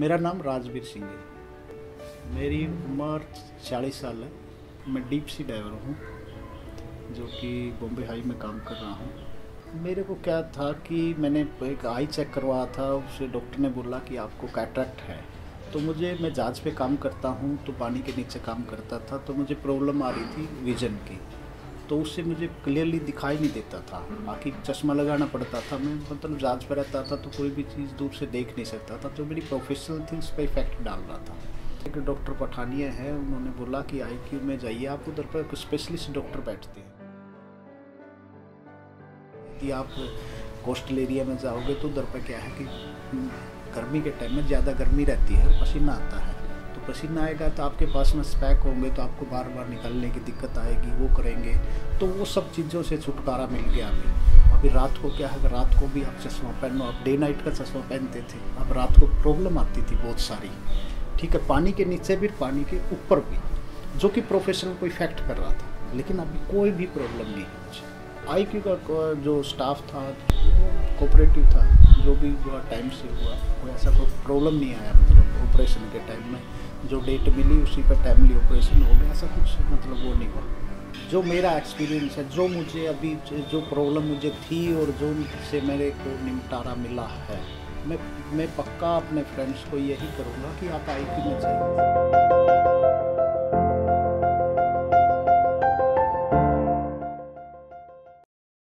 मेरा नाम राजवीर सिंह है। मेरी उम्र चालीस साल है। मैं डीप सी ड्राइवर हूँ, जो कि बॉम्बे हाई में काम कर रहा हूँ। मेरे को क्या था कि मैंने एक आई चेक करवाया था, उसे डॉक्टर ने बोला कि आपको कैट्रैक्ट है। तो मुझे, मैं जहाज़ पे काम करता हूँ तो पानी के नीचे काम करता था तो मुझे प्रॉब्लम आ रही थी विजन की। तो उससे मुझे क्लियरली दिखाई नहीं देता था। बाकी चश्मा लगाना पड़ता था, मैं मतलब जहाज़ पर रहता था तो कोई भी चीज़ दूर से देख नहीं सकता था। जो मेरी प्रोफेशनल थी उस पर इफ़ेक्ट डाल रहा था। एक डॉक्टर पठानिया है, उन्होंने बोला कि आई क्यू में जाइए, आप उधर पर स्पेशलिस्ट डॉक्टर बैठते हैं। यदि आप कोस्टल एरिया में जाओगे तो उधर पर क्या है कि गर्मी के टाइम में ज़्यादा गर्मी रहती है, पसीना आता है। तो पसीना आएगा तो आपके पास में स्पैक होंगे तो आपको बार बार निकलने की दिक्कत आएगी, वो करेंगे। तो वो सब चीज़ों से छुटकारा मिल गया अभी। अभी रात को क्या है, रात को भी आप चश्मा पहनो, आप डे नाइट का चश्मा पहनते थे, अब रात को प्रॉब्लम आती थी बहुत सारी। ठीक है, पानी के नीचे भी, पानी के ऊपर भी, जो कि प्रोफेशनल को इफ़ेक्ट कर रहा था। लेकिन अभी कोई भी प्रॉब्लम नहीं है आई क्यू का जो स्टाफ था कोऑपरेटिव था, जो भी हुआ टाइम से हुआ, कोई ऐसा कोई प्रॉब्लम नहीं आया मतलब ऑपरेशन के टाइम में। जो डेट मिली उसी पर टाइमली ऑपरेशन हो गया, ऐसा कुछ मतलब वो नहीं हुआ। जो मेरा एक्सपीरियंस है, जो मुझे अभी जो प्रॉब्लम मुझे थी और जो से मेरे को निपटारा मिला है, मैं मैं पक्का अपने फ्रेंड्स को यही करूँगा कि आप आई में जाइए